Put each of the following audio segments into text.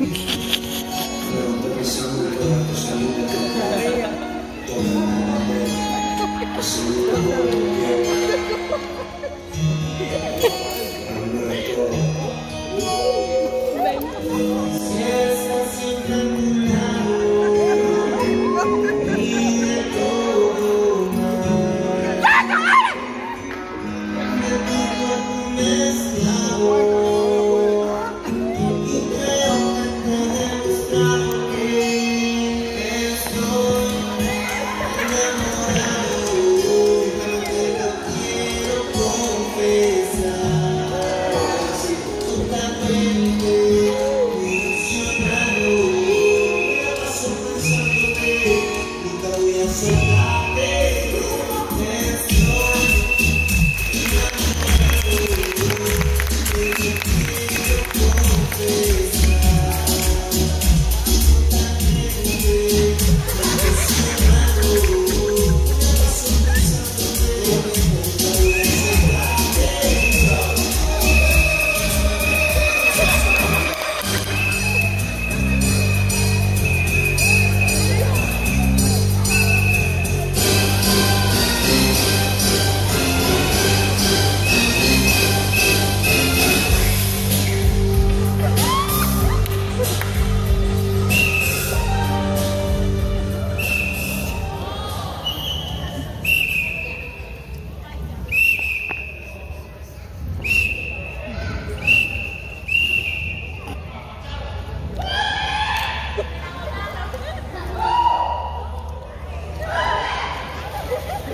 Yeah. see.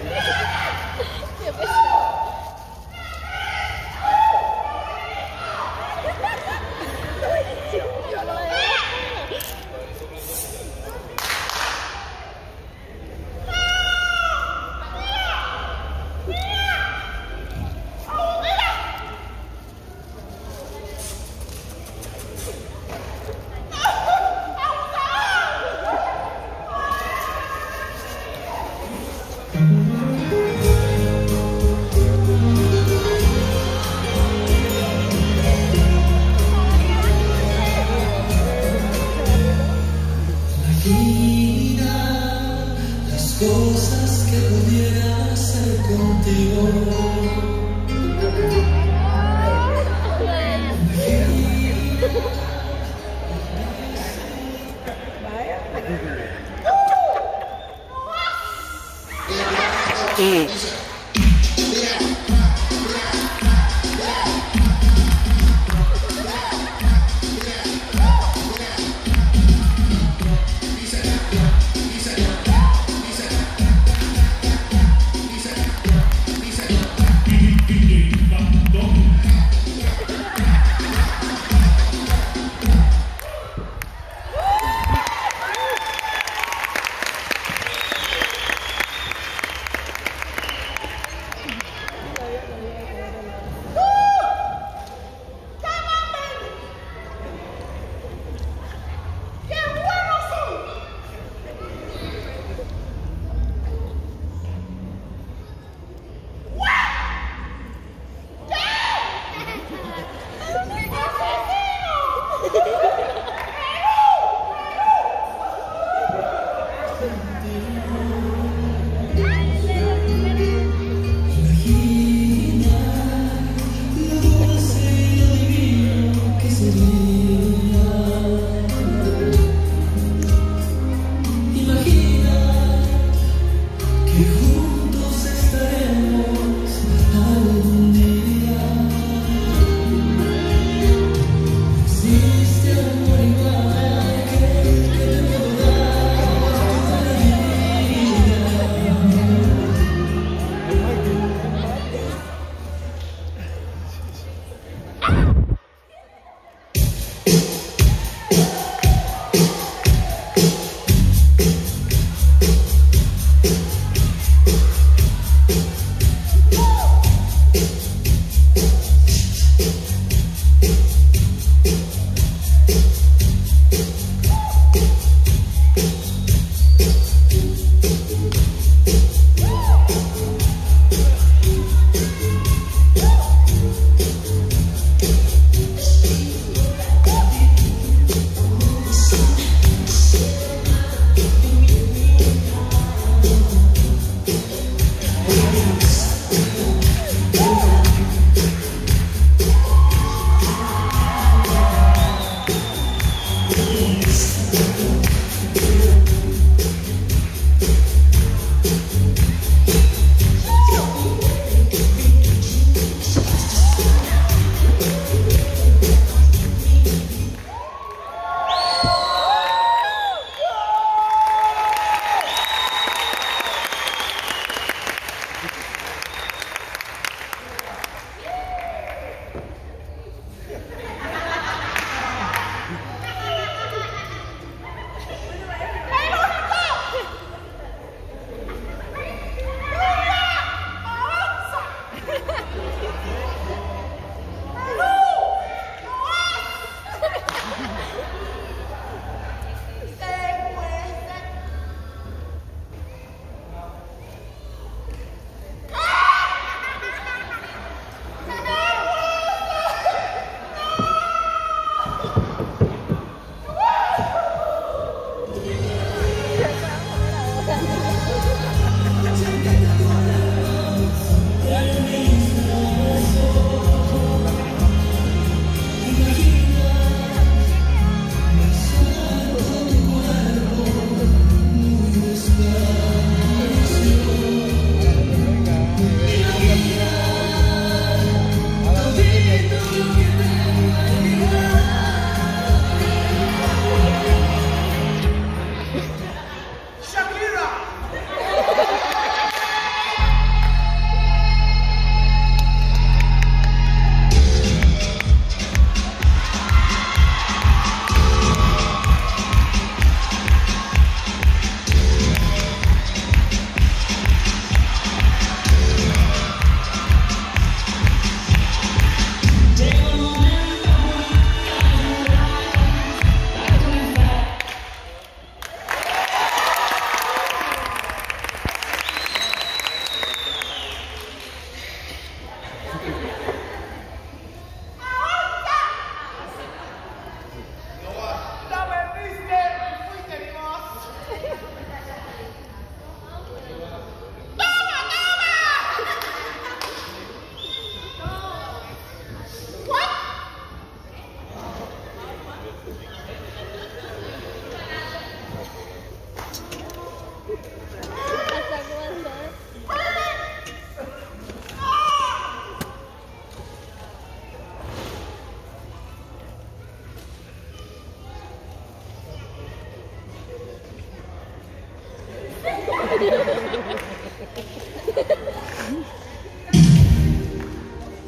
Yeah!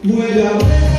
Vuela.